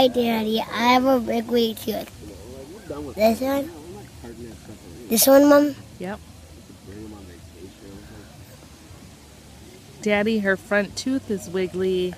Hi, Daddy. I have a big wiggly tooth. This one? This one, Mom? Yep. Daddy, her front tooth is wiggly.